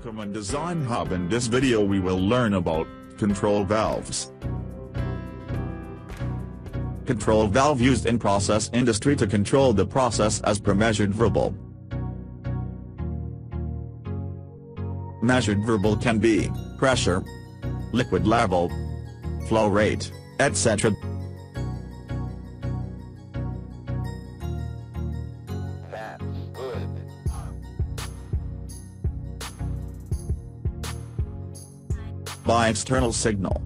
Ackerman Design Hub in this video we will learn about, control valves. Control valve used in process industry to control the process as per measured variable. Measured variable can be, pressure, liquid level, flow rate, etc. by external signal.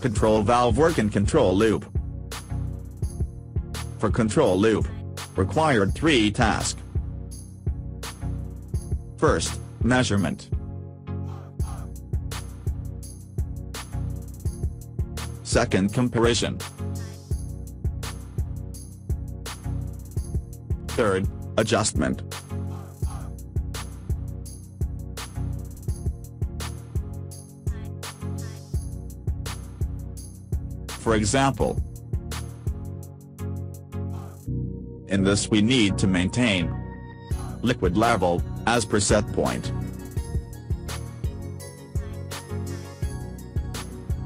Control valve work in control loop. For control loop, required three tasks. First, measurement. Second comparison. Third, adjustment. For example, in this we need to maintain liquid level, as per set point.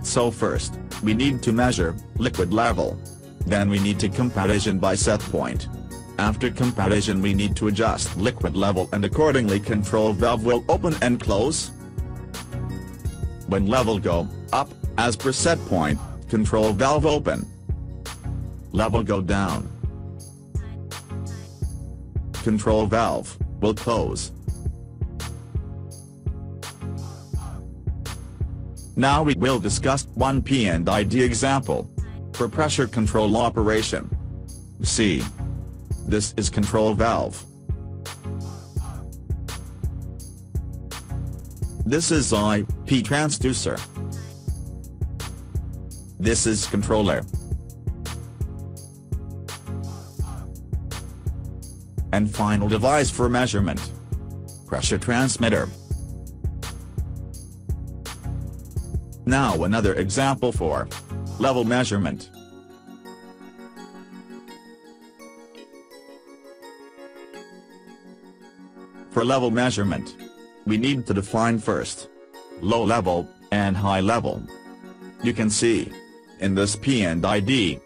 So first, we need to measure liquid level. Then we need to comparison by set point. After comparison we need to adjust liquid level and accordingly control valve will open and close. When level go up, as per set point, control valve open. Level go down. Control valve will close. Now we will discuss one P&ID example. For pressure control operation. See. This is control valve. This is IP transducer. This is controller. And final device for measurement. Pressure transmitter. Now another example for level measurement. For level measurement, we need to define first low level and high level. You can see in this P&ID